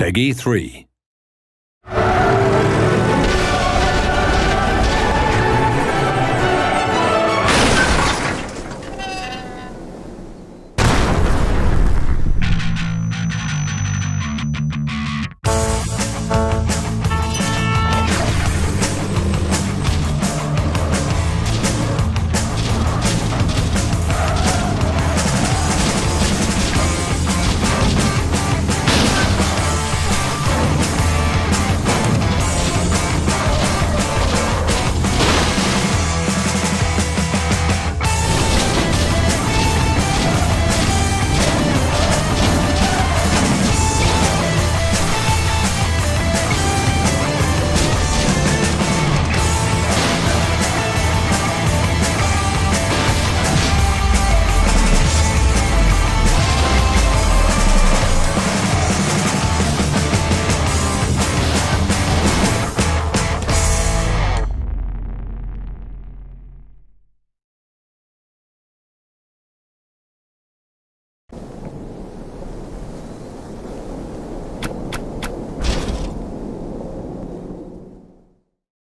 Peggy 3.